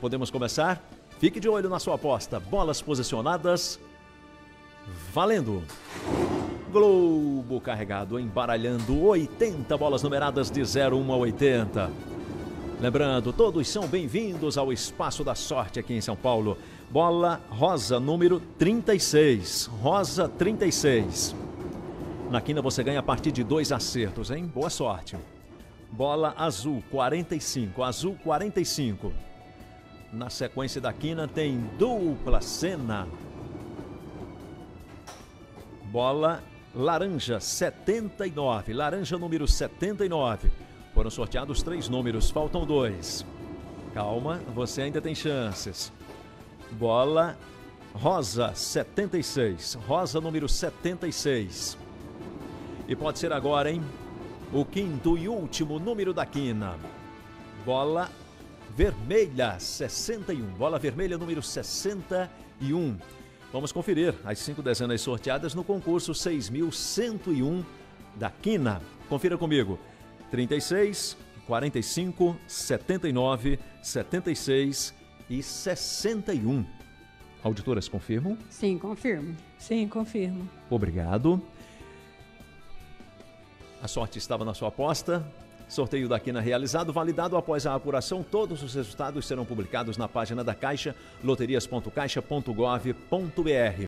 Podemos começar? Fique de olho na sua aposta. Bolas posicionadas. Valendo! Globo carregado, embaralhando 80 bolas numeradas de 01 a 80. Lembrando, todos são bem-vindos ao Espaço da Sorte aqui em São Paulo. Bola rosa número 36. Rosa 36. Na quina você ganha a partir de dois acertos, hein? Boa sorte. Bola azul 45. Azul 45. Na sequência da quina tem dupla cena. Bola laranja 79. Laranja número 79. Foram sorteados três números, faltam dois. Calma, você ainda tem chances. Bola rosa 76. Rosa número 76. E pode ser agora, hein? O quinto e último número da quina. Bola vermelha 61. Bola vermelha número 61. Vamos conferir as cinco dezenas sorteadas no concurso 6101 da quina. Confira comigo. 36, 45, 79, 76 e 61. Auditoras confirmam? Sim, confirmo. Sim, confirmo. Obrigado. A sorte estava na sua aposta. Sorteio da Quina realizado, validado após a apuração. Todos os resultados serão publicados na página da Caixa, loterias.caixa.gov.br.